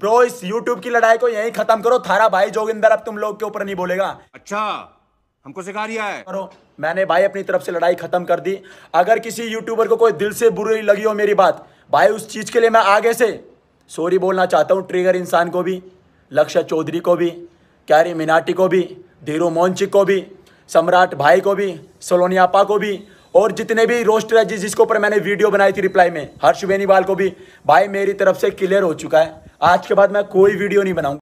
Bro इस YouTube की लड़ाई को यहीं खत्म करो। थारा भाई जोगिंदर अब तुम लोग के ऊपर नहीं बोलेगा। अच्छा हमको सिखा रिया है। करो। मैंने भाई अपनी तरफ़ से लड़ाई खत्म कर दी। अगर किसी यूट्यूबर को कोई दिल से बुरी लगी हो मेरी बात भाई उस चीज़ के लिए मैं आगे से सॉरी बोलना चाहता हूँ ट्रिगर इंसान को भी लक्ष्य चौधरी को भी कैरी मिनाटी को भी धीरू मोहनचिक को भी सम्राट भाई को भी सोलोनियापा को भी और जितने भी रोस्टर है जिस जिसके ऊपर मैंने वीडियो बनाई थी रिप्लाई में हर्ष बेनीवाल को भी भाई मेरी तरफ़ से क्लियर हो चुका है। आज के बाद मैं कोई वीडियो नहीं बनाऊँगा।